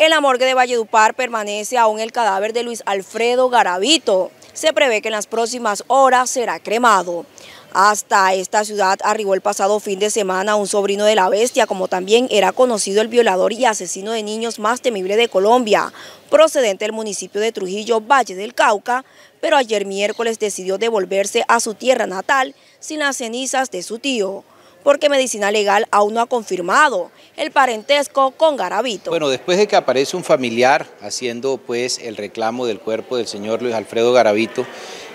En la morgue de Valledupar permanece aún el cadáver de Luis Alfredo Garavito. Se prevé que en las próximas horas será cremado. Hasta esta ciudad arribó el pasado fin de semana un sobrino de la bestia, como también era conocido el violador y asesino de niños más temible de Colombia, procedente del municipio de Trujillo, Valle del Cauca, pero ayer miércoles decidió devolverse a su tierra natal sin las cenizas de su tío porque Medicina Legal aún no ha confirmado el parentesco con Garavito. Bueno, después de que aparece un familiar haciendo pues el reclamo del cuerpo del señor Luis Alfredo Garavito,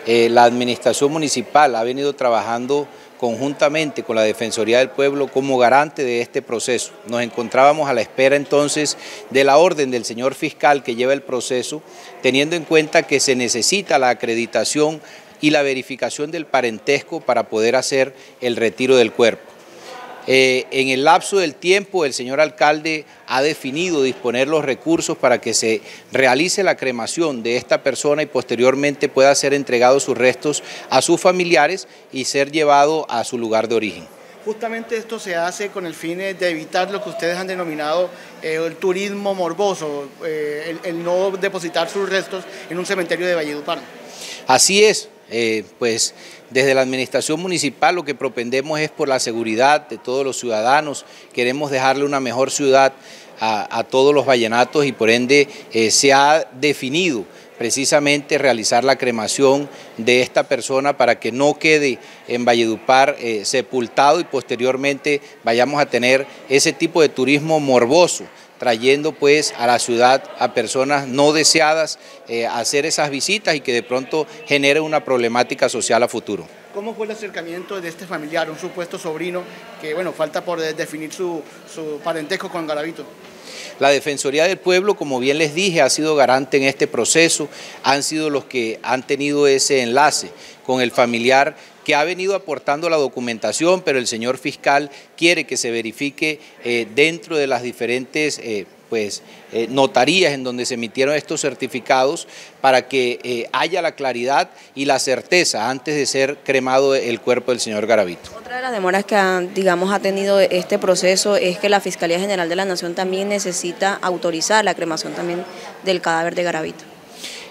eh, la administración municipal ha venido trabajando conjuntamente con la Defensoría del Pueblo como garante de este proceso. Nos encontrábamos a la espera entonces de la orden del señor fiscal que lleva el proceso, teniendo en cuenta que se necesita la acreditación y la verificación del parentesco para poder hacer el retiro del cuerpo. Eh, en el lapso del tiempo, el señor alcalde ha definido disponer los recursos para que se realice la cremación de esta persona y posteriormente pueda ser entregado sus restos a sus familiares y ser llevado a su lugar de origen. Justamente esto se hace con el fin de evitar lo que ustedes han denominado eh, el turismo morboso, eh, el, no depositar sus restos en un cementerio de Valledupar. Así es, pues desde la administración municipal lo que propendemos es por la seguridad de todos los ciudadanos, queremos dejarle una mejor ciudad a, todos los vallenatos y por ende eh, se ha definido precisamente realizar la cremación de esta persona para que no quede en Valledupar eh, sepultado y posteriormente vayamos a tener ese tipo de turismo morboso trayendo pues a la ciudad a personas no deseadas eh, a hacer esas visitas y que de pronto genere una problemática social a futuro. ¿Cómo fue el acercamiento de este familiar, un supuesto sobrino, que bueno, falta por definir su, su parentesco con Garavito? La Defensoría del Pueblo, como bien les dije, ha sido garante en este proceso, han sido los que han tenido ese enlace con el familiar que ha venido aportando la documentación, pero el señor fiscal quiere que se verifique eh, dentro de las diferentes eh, pues, eh, notarías en donde se emitieron estos certificados para que haya la claridad y la certeza antes de ser cremado el cuerpo del señor Garavito. Otra de las demoras que digamos, ha tenido este proceso es que la Fiscalía General de la Nación también necesita autorizar la cremación también del cadáver de Garavito.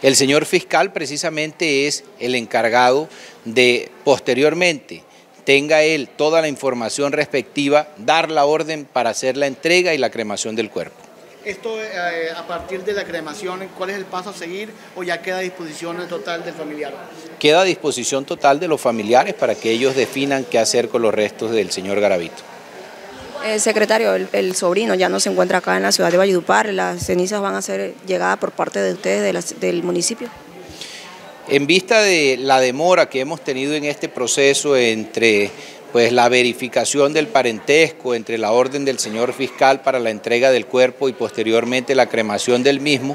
El señor fiscal precisamente es el encargado de posteriormente tenga él toda la información respectiva, dar la orden para hacer la entrega y la cremación del cuerpo. Esto eh, a partir de la cremación, ¿cuál es el paso a seguir o ya queda a disposición total del familiar? Queda a disposición total de los familiares para que ellos definan qué hacer con los restos del señor Garavito. Eh, secretario, el, sobrino ya no se encuentra acá en la ciudad de Valledupar. ¿Las cenizas van a ser llegadas por parte de ustedes del municipio? En vista de la demora que hemos tenido en este proceso entre pues, la verificación del parentesco, entre la orden del señor fiscal para la entrega del cuerpo y posteriormente la cremación del mismo,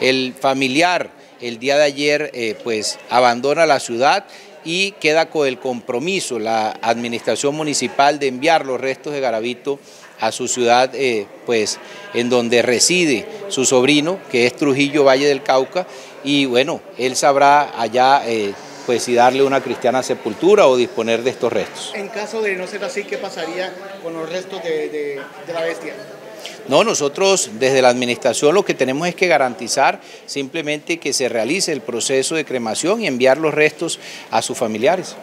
el familiar el día de ayer eh, pues, abandona la ciudad y queda con el compromiso la administración municipal de enviar los restos de Garavito a su ciudad, eh, pues en donde reside su sobrino, que es Trujillo Valle del Cauca, y bueno, él sabrá allá eh, pues si darle una cristiana sepultura o disponer de estos restos. En caso de no ser así, ¿qué pasaría con los restos de la bestia? No, nosotros desde la administración lo que tenemos es que garantizar simplemente que se realice el proceso de cremación y enviar los restos a sus familiares.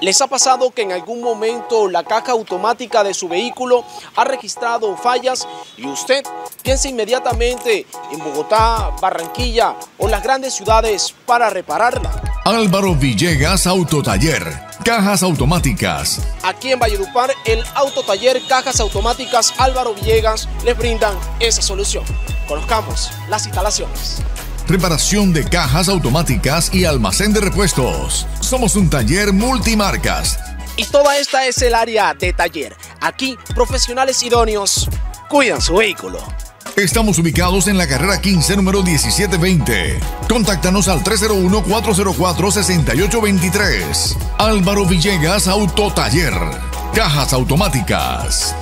¿Les ha pasado que en algún momento la caja automática de su vehículo ha registrado fallas y usted piensa inmediatamente en Bogotá, Barranquilla o las grandes ciudades para repararla? Álvaro Villegas Autotaller, cajas automáticas. Aquí en Valledupar, el Autotaller Cajas Automáticas Álvaro Villegas les brindan esa solución. Conozcamos las instalaciones reparación de cajas automáticas y almacén de repuestos. Somos un taller multimarcas. Y toda esta es el área de taller. Aquí, profesionales idóneos cuidan su vehículo. Estamos ubicados en la carrera 15, número 1720. Contáctanos al 301-404-6823. Álvaro Villegas Autotaller. Cajas automáticas.